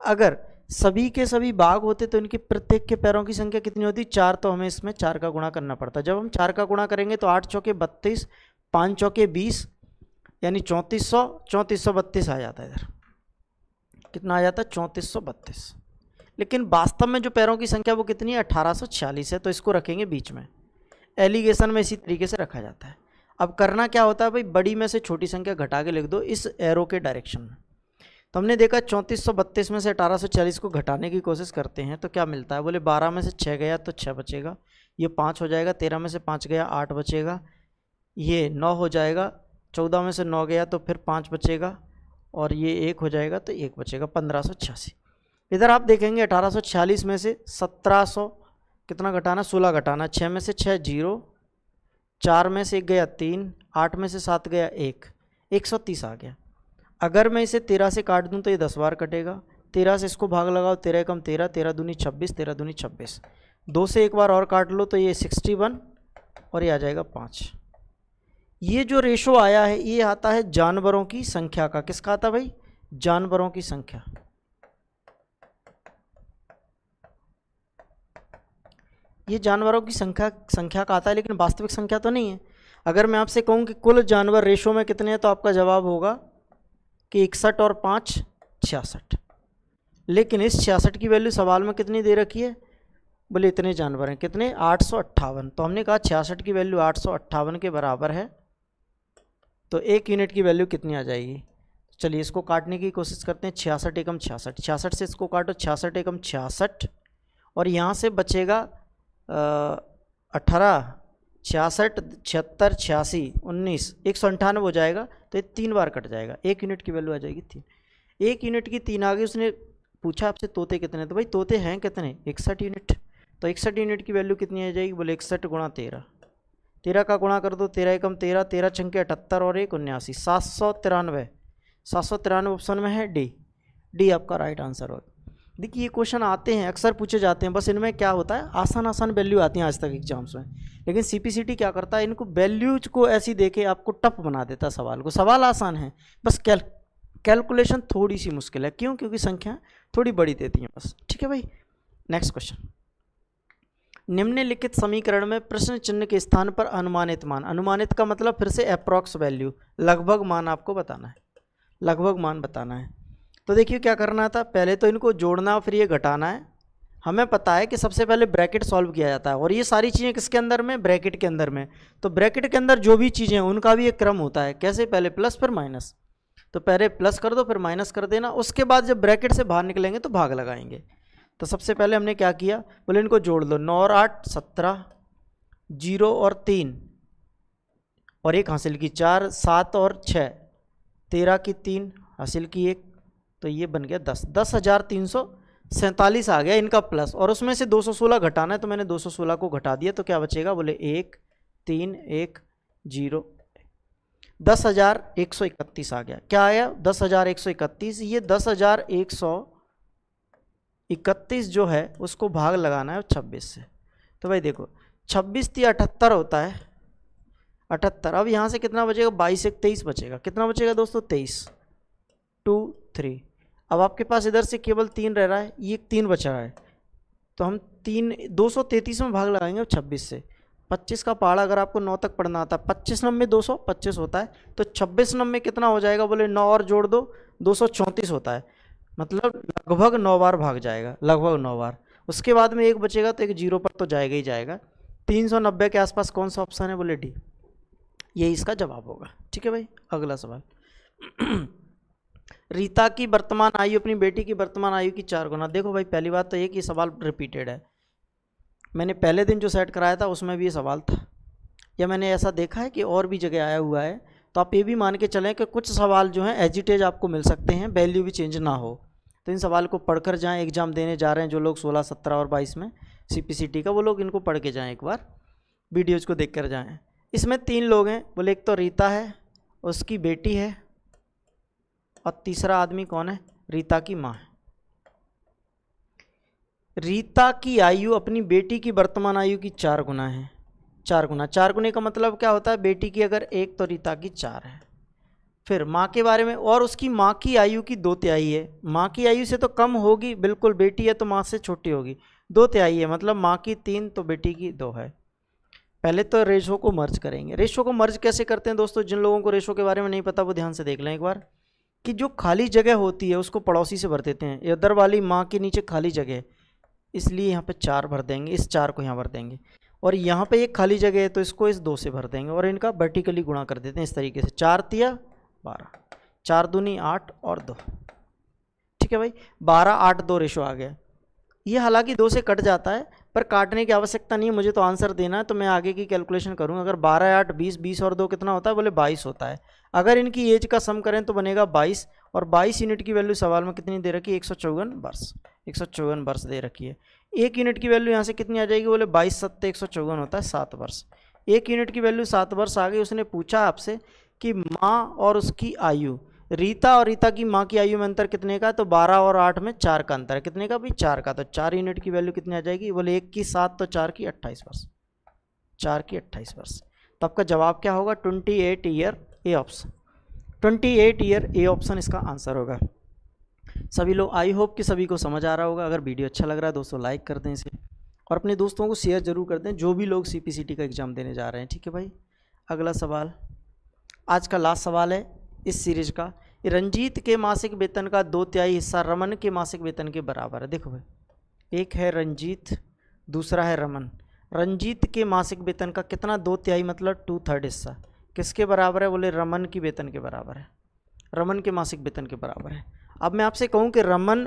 अगर सभी के सभी बाघ होते तो इनके प्रत्येक के पैरों की संख्या कितनी होती? चार तो हमें इसमें चार का गुणा करना पड़ता। जब हम चार का गुणा करेंगे तो आठ चौके बत्तीस, पाँच चौके बीस, यानी चौंतीस सौ चौंतीस सौ बत्तीस आ जाता है इधर। कितना आ जाता है? चौंतीस सौ बत्तीस। लेकिन वास्तव में जो पैरों की संख्या वो कितनी है? अठारह सौ छियालीस है तो इसको रखेंगे बीच में। एलिगेशन में इसी तरीके से रखा जाता है। अब करना क्या होता है? भाई, बड़ी में से छोटी संख्या घटा के लिख दो इस एरो के डायरेक्शन में। तो हमने देखा चौंतीस सौ बत्तीस में से अठारह सौ चालीस को घटाने की कोशिश करते हैं तो क्या मिलता है? बोले, बारह में से छः गया तो छः बचेगा। ये पाँच हो जाएगा, तेरह में से पाँच गया, आठ बचेगा। ये नौ हो जाएगा, चौदह में से नौ गया तो फिर पाँच बचेगा, और ये एक हो जाएगा तो एक बचेगा, पंद्रह सौ छियासी। इधर आप देखेंगे, अठारह सौ छियालीस में से सत्रह सौ कितना घटाना? सोलह घटाना। छः में से छः ज़ीरो। चार में से एक गया, तीन। आठ में से सात गया, एक। एक सौ तीस आ गया। अगर मैं इसे तेरह से काट दूँ तो ये दस बार कटेगा। तेरह से इसको भाग लगाओ, तेरह कम तेरह तेरह दूनी छब्बीस, तेरह दूनी छब्बीस। दो से एक बार और काट लो तो ये सिक्सटी वन और ये आ जाएगा पाँच। ये जो रेशो आया है, ये आता है जानवरों की संख्या का। किसका आता भाई? जानवरों की संख्या। ये जानवरों की संख्या संख्या का आता है, लेकिन वास्तविक संख्या तो नहीं है। अगर मैं आपसे कहूँ कि कुल जानवर रेशो में कितने हैं तो आपका जवाब होगा कि इकसठ और पाँच, छियासठ। लेकिन इस छियासठ की वैल्यू सवाल में कितनी दे रखी है? बोले, इतने जानवर हैं। कितने? आठ सौ अट्ठावन। तो हमने कहा छियासठ की वैल्यू आठ सौ अट्ठावन के बराबर है। तो एक यूनिट की वैल्यू कितनी आ जाएगी? चलिए इसको काटने की कोशिश करते हैं। छियासठ एकम छियासठ। छियासठ से इसको काटो। छियासठ एकम छियासठ। और यहाँ से बचेगा अठारह, छियासठ, छिहत्तर, छियासी, उन्नीस। एक सौ अंठानवे हो जाएगा। तो ये तीन बार कट जाएगा। एक यूनिट की वैल्यू आ जाएगी तीन। एक यूनिट की तीन आ गई उसने पूछा आपसे, तोते कितने तो भाई तोते हैं कितने? इकसठ यूनिट तो इकसठ यूनिट की वैल्यू कितनी आ जाएगी? बोले इकसठ गुणा तेरह। तेरह का गुणा कर दो, तेरह एकम तेरह तेरह छंके अठहत्तर और एक उन्यासी। सात सौ तिरानवे। सात सौ तिरानवे ऑप्शन में है डी डी आपका राइट आंसर होगा। देखिए, ये क्वेश्चन आते हैं, अक्सर पूछे जाते हैं, बस इनमें क्या होता है? आसान आसान वैल्यू आती हैं आज तक एग्ज़ाम्स में। लेकिन सीपीसीटी क्या करता है? इनको वैल्यूज़ को ऐसी देके आपको टफ बना देता है सवाल को। सवाल आसान है, बस कैल कैलकुलेशन थोड़ी सी मुश्किल है। क्यों? क्योंकि संख्या थोड़ी बड़ी देती हैं बस। ठीक है भाई? नेक्स्ट क्वेश्चन निम्नलिखित समीकरण में प्रश्न चिन्ह के स्थान पर अनुमानित मान। अनुमानित का मतलब फिर से अप्रॉक्स वैल्यू लगभग मान आपको बताना है। लगभग मान बताना है। तो देखिए क्या करना था, पहले तो इनको जोड़ना फिर ये घटाना है। हमें पता है कि सबसे पहले ब्रैकेट सॉल्व किया जाता है और ये सारी चीज़ें किसके अंदर में, ब्रैकेट के अंदर में। तो ब्रैकेट के अंदर जो भी चीज़ें हैं, उनका भी एक क्रम होता है, कैसे? पहले प्लस, फिर माइनस। तो पहले प्लस कर दो, फिर माइनस कर देना, उसके बाद जब ब्रैकेट से बाहर निकलेंगे तो भाग लगाएँगे। तो सबसे पहले हमने क्या किया, बोले इनको जोड़ दो, नौ और आठ, सत्रह, ज़ीरो और तीन, और एक हासिल की चार, सात और छः तेरह की तीन, हासिल की एक तो ये बन गया दस। दस हज़ार तीन सौ सैंतालीस आ गया इनका प्लस। और उसमें से दो सौ सोलह घटाना है तो मैंने दो सौ सोलह को घटा दिया तो क्या बचेगा? बोले एक, तीन, एक, ज़ीरो। दस हज़ार एक सौ इकतीस आ गया। क्या आया? दस हज़ार एक सौ इकतीस। ये दस हज़ार एक सौ इकतीस जो है, उसको भाग लगाना है छब्बीस से। तो भाई देखो, छब्बीस थी अठहत्तर होता है। अठहत्तर। अब यहाँ से कितना बचेगा? बाईस एक तेईस बचेगा। कितना बचेगा दोस्तों? तेईस। Two, three. अब आपके पास इधर से केवल तीन रह रहा है, ये तीन बचा है। तो हम तीन, दो सौ तैंतीस में भाग लगाएँगे छब्बीस से। पच्चीस का पहाड़ अगर आपको नौ तक पढ़ना आता है पच्चीस नंबे दो सौ पच्चीस होता है तो छब्बीस नंबे कितना हो जाएगा? बोले नौ और जोड़ दो दो सौ चौंतीस होता है। मतलब लगभग नौ बार भाग जाएगा, लगभग नौ बार। उसके बाद में एक बचेगा तो एक ज़ीरो पर तो जाएगा ही जाएगा। तीन सौ नब्बे के आसपास कौन सा ऑप्शन है? बोले डी। यही इसका जवाब होगा। ठीक है भाई, अगला सवाल। रीता की वर्तमान आयु अपनी बेटी की वर्तमान आयु की चार गुना। देखो भाई पहली बात तो ये कि सवाल रिपीटेड है। मैंने पहले दिन जो सेट कराया था उसमें भी ये सवाल था। या मैंने ऐसा देखा है कि और भी जगह आया हुआ है तो आप ये भी मान के चलें कि कुछ सवाल जो हैं एजिटेज आपको मिल सकते हैं वैल्यू भी चेंज ना हो। तो इन सवाल को पढ़कर जाएँ एग्ज़ाम देने जा रहे हैं जो लोग 16, 17 और 22 में सी का वो लोग इनको पढ़ के जाएँ एक बार वीडियोज़ को देख कर जाएँ। इसमें तीन लोग हैं बोले एक तो रीता है उसकी बेटी है और तीसरा आदमी कौन है? रीता की माँ है। रीता की आयु अपनी बेटी की वर्तमान आयु की चार गुना है। चार गुना। चार गुने का मतलब क्या होता है? बेटी की अगर एक तो रीता की चार है। फिर माँ के बारे में और उसकी माँ की आयु की दो तिहाई है। माँ की आयु से तो कम होगी, बिल्कुल बेटी है तो माँ से छोटी होगी। दो तिहाई है मतलब माँ की तीन तो बेटी की दो है। पहले तो रेशो को मर्ज करेंगे। रेशो को मर्ज कैसे करते हैं दोस्तों? जिन लोगों को रेशो के बारे में नहीं पता, वो ध्यान से देख लें एक बार। कि जो खाली जगह होती है, उसको पड़ोसी से भर देते हैं। इधर वाली माँ के नीचे खाली जगह इसलिए यहाँ पे चार भर देंगे, इस चार को यहाँ भर देंगे। और यहाँ पे एक खाली जगह है तो इसको इस दो से भर देंगे और इनका वर्टिकली गुणा कर देते हैं इस तरीके से। चार तिया, बारह। चार दूनी, आठ और दो। ठीक है भाई? बारह, आठ, दो रेशो आ गया। ये हालाँकि दो से कट जाता है पर काटने की आवश्यकता नहीं है, मुझे तो आंसर देना है तो मैं आगे की कैलकुलेशन करूँगा। अगर बारह, आठ, बीस बीस और दो कितना होता है, बोले बाईस होता है। अगर इनकी एज का सम करें तो बनेगा बाईस, और बाईस यूनिट की वैल्यू सवाल में कितनी दे रखी है? एक सौ चौवन वर्ष। एक सौ चौवन वर्ष दे रखी है। एक यूनिट की वैल्यू यहाँ से कितनी आ जाएगी? बोले बाईस सत्तर एक सौ चौवन होता है, सात वर्ष। एक यूनिट की वैल्यू सात वर्ष आ गई, उसने पूछा आपसे कि माँ और उसकी आयु रीता और रीता की माँ की आयु में अंतर कितने का? तो बारह और आठ में चार का अंतर है। कितने का? भाई चार का। तो चार यूनिट की वैल्यू कितनी आ जाएगी? बोले एक की सात तो चार की अट्ठाईस वर्ष। चार की अट्ठाईस वर्ष। तो आपका जवाब क्या होगा? Twenty eight year A option. Twenty eight year A option इसका आंसर होगा। सभी लोग, आई होप कि सभी को समझ आ रहा होगा। अगर वीडियो अच्छा लग रहा है, दोस्तों, लाइक कर दें इसे। और अपने दोस्तों को शेयर ज़रूर कर दें, जो भी लोग सी का एग्ज़ाम देने जा रहे हैं। ठीक है भाई? अगला सवाल। आज का लास्ट सवाल है। इस सीरीज़ का। रंजीत के मासिक वेतन का दो तिहाई हिस्सा, रमन के मासिक वेतन के बराबर है। देखो भाई, एक है रंजीत, दूसरा है रमन। रंजीत के मासिक वेतन का कितना दो तिहाई मतलब टू थर्ड हिस्सा? किसके बराबर है? बोले रमन की वेतन के बराबर है। रमन के मासिक वेतन के बराबर है। अब मैं आपसे कहूँ कि रमन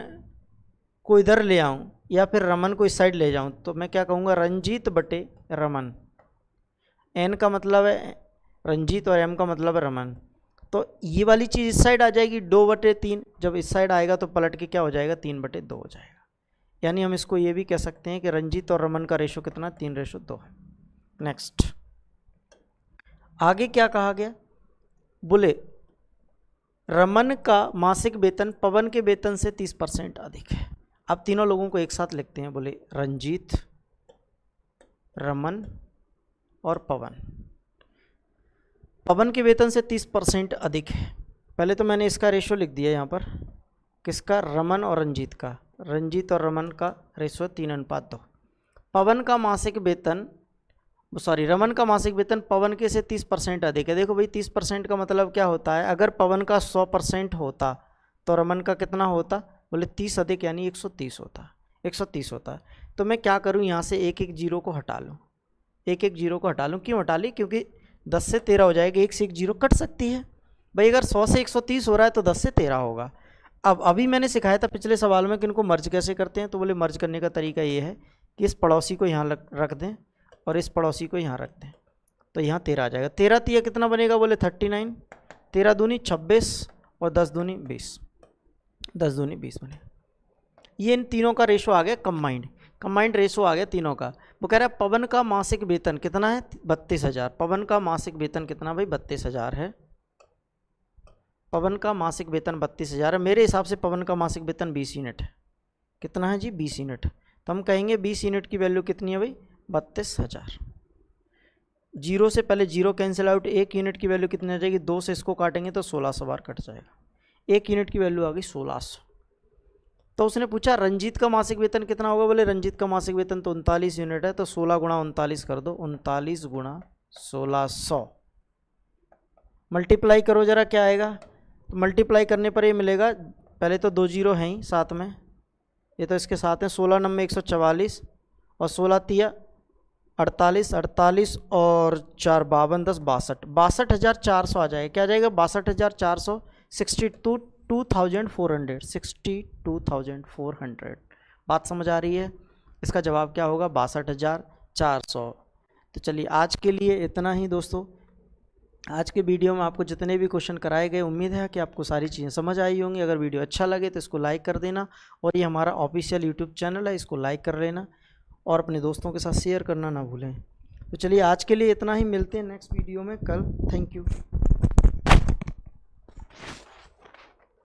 को इधर ले आऊँ या फिर रमन को इस साइड ले जाऊँ तो मैं क्या कहूँगा? रंजीत बटे रमन। एन का मतलब है रंजीत और एम का मतलब है रमन। तो ये वाली चीज़ इस साइड आ जाएगी दो बटे तीन। जब इस साइड आएगा तो पलट के क्या हो जाएगा? तीन बटे दो हो जाएगा। यानी हम इसको ये भी कह सकते हैं कि रंजीत और रमन का रेशो कितना? तीन रेशो दो है। नेक्स्ट आगे क्या कहा गया? बोले, रमन का मासिक वेतन पवन के वेतन से तीस परसेंट अधिक है। अब तीनों लोगों को एक साथ लिखते हैं। बोले, रंजीत, रमन और पवन। पवन के वेतन से तीस परसेंट अधिक है। पहले तो मैंने इसका रेशो लिख दिया यहाँ पर। किसका? रमन और रंजीत का। रंजीत और रमन का रेशो तीन अनुपात दो। पवन का मासिक वेतन सॉरी रमन का मासिक वेतन पवन के से तीस परसेंट अधिक है। देखो भाई, तीस परसेंट का मतलब क्या होता है? अगर पवन का सौ परसेंट होता तो रमन का कितना होता? बोले तीस अधिक, यानी एक सौ तीस होता। एक सौ तीस होता। तो मैं क्या करूँ? यहाँ से एक एक ज़ीरो को हटा लूँ। एक एक ज़ीरो को हटा लूँ। क्यों हटा ली? क्योंकि दस से तेरह हो जाएगा, एक से एक ज़ीरो कट सकती है। भाई, अगर सौ से एक सौ तीस हो रहा है तो दस से तेरह होगा। अब अभी मैंने सिखाया था पिछले सवाल में कि इनको मर्ज कैसे करते हैं तो बोले मर्ज करने का तरीका ये है कि इस पड़ोसी को यहाँ रख दें और इस पड़ोसी को यहाँ रख दें। तो यहाँ तेरह आ जाएगा। तेरह तिया कितना बनेगा? बोले थर्टी नाइन। तेरह दूनी छब्बीस और दस दूनी बीस। दस दूनी बीस बने। ये इन तीनों का रेशो आ गया कम्बाइंड कंबाइंड रेशो आ गया तीनों का। वो कह रहा है, पवन का मासिक वेतन कितना है? बत्तीस हज़ार। पवन का मासिक वेतन कितना भाई? बत्तीस हज़ार है। पवन का मासिक वेतन बत्तीस हज़ार है। मेरे हिसाब से पवन का मासिक वेतन बीस यूनिट है। कितना है जी? बीस यूनिट। तो हम कहेंगे, बीस यूनिट की वैल्यू कितनी है भाई? बत्तीस हज़ार। ज़ीरो से पहले ज़ीरो कैंसिल आउट, एक यूनिट की वैल्यू कितनी आ जाएगी? दो से इसको काटेंगे तो सोलह सौ बार कट जाएगा। एक यूनिट की वैल्यू आ गई सोलह सौ। तो उसने पूछा, रंजीत का मासिक वेतन कितना होगा? बोले, रंजीत का मासिक वेतन तो उनतालीस यूनिट है तो सोलह गुणा उनतालीस कर दो, उनतालीस गुणा सोलह सौ। मल्टीप्लाई करो ज़रा, क्या आएगा? तो मल्टीप्लाई करने पर ये मिलेगा, पहले तो दो ज़ीरो हैं ही साथ में, ये तो इसके साथ हैं, सोलह नंबर एक सौ चवालीस और सोलह तिया अड़तालीस अड़तालीस और चार बावन, दस बासठ। बासठ हज़ार चार सौ आ जाएगा, क्या आ जाएगा? बासठ हज़ार चार सौ sixty two two thousand four hundred sixty two thousand four hundred बात समझ आ रही है? इसका जवाब क्या होगा? बासठ हज़ार चार सौ। तो चलिए, आज के लिए इतना ही दोस्तों। आज के वीडियो में आपको जितने भी क्वेश्चन कराए गए, उम्मीद है कि आपको सारी चीज़ें समझ आई होंगी। अगर वीडियो अच्छा लगे तो इसको लाइक कर देना और ये हमारा ऑफिशियल यूट्यूब चैनल है, इसको लाइक कर लेना और अपने दोस्तों के साथ शेयर करना ना भूलें। तो चलिए, आज के लिए इतना ही। मिलते हैं नेक्स्ट वीडियो में। कल, थैंक यू।